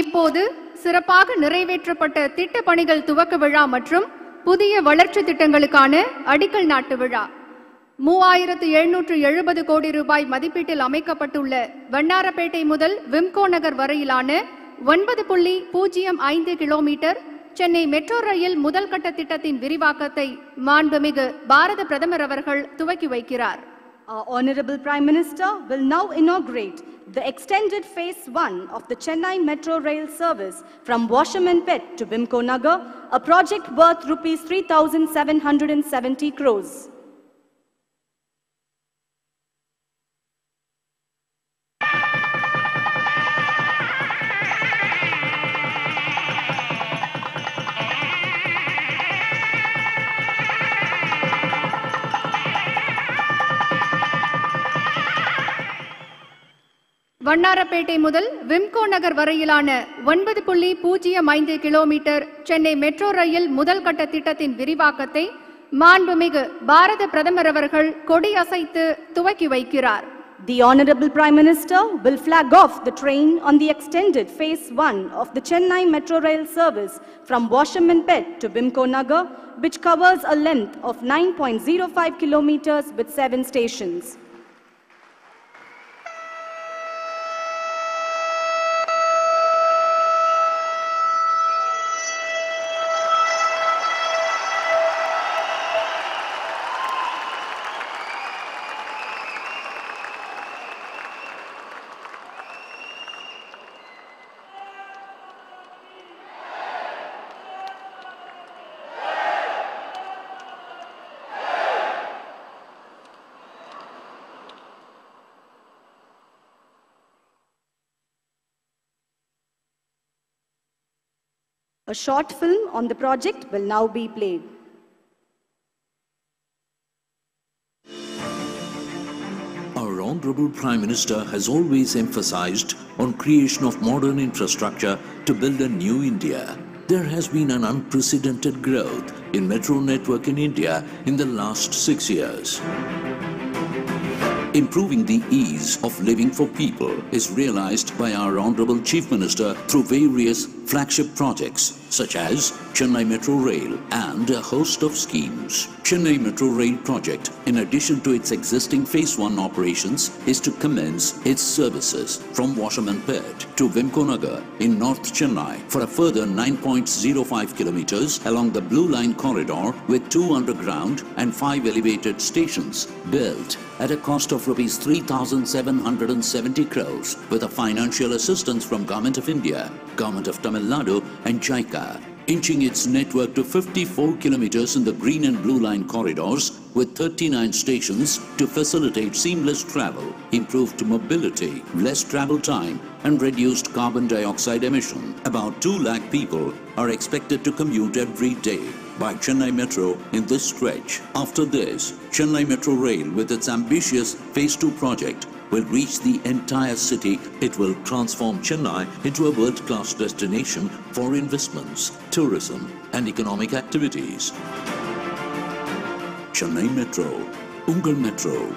இப்போது சிறப்பாக நிறைவேற்றப்பட்ட திட்ட பணிகள் துவக்க விழா மற்றும் புதிய வளர்ச்சி திட்டங்களுக்கான அடிக்கல் நாட்டு விழா. மூவாயிரத்து எழுநூற்று எழுபது கோடி ரூபாய் மதிப்பீட்டில் அமைக்கப்பட்டுள்ள வண்ணாரப்பேட்டை முதல் விம்கோ நகர் வரையிலான ஒன்பது புள்ளி பூஜ்ஜியம் ஐந்து கிலோமீட்டர் சென்னை மெட்ரோ ரயில் முதல் கட்ட திட்டத்தின் விரிவாக்கத்தை மாண்புமிகு பாரத பிரதமர் அவர்கள் துவக்கி வைக்கிறார். Our Honorable Prime Minister will now inaugurate the extended Phase 1 of the Chennai Metro Rail service from Washermanpet to Wimco Nagar, a project worth rupees 3,770 crores. Vannarapettai முதல் விம்கோ நகர் வரையிலான ஒன்பது புள்ளி பூஜ்ஜியம் ஐந்து கிலோமீட்டர் சென்னை மெட்ரோ ரயில் முதல் கட்ட திட்டத்தின் விரிவாக்கத்தை மாண்புமிகு பாரத பிரதமர் அவர்கள் கொடி அசைத்து துவக்கி வைக்கிறார் The Honorable Prime Minister will flag off the train on the extended Phase 1 of the Chennai Metro Rail service from Washerman Pet to Bimco Nagar, which covers a length of 9.05 kilometers with seven stations. A short film on the project will now be played. Our Honorable Prime Minister has always emphasized on creation of modern infrastructure to build a new India. There has been an unprecedented growth in metro network in India in the last six years. Improving the ease of living for people is realized by our Honorable Chief Minister through various flagship projects such as Chennai Metro Rail and a host of schemes. Chennai Metro Rail project, in addition to its existing Phase 1 operations, is to commence its services from Washermanpet to Wimco Nagar in North Chennai for a further 9.05 kilometers along the Blue Line corridor with two underground and five elevated stations built at a cost of rupees 3,770 crores with a financial assistance from Government of India, Government of Tamil Nadu and JICA, inching its network to 54 kilometers in the green and blue line corridors with 39 stations to facilitate seamless travel, improved mobility, less travel time and reduced carbon dioxide emission. About 2 lakh people are expected to commute every day by Chennai Metro in this stretch. After this, Chennai Metro Rail with its ambitious Phase 2 project will reach the entire city. It will transform Chennai into a world-class destination for investments, tourism and economic activities. Chennai Metro, Ungal Metro,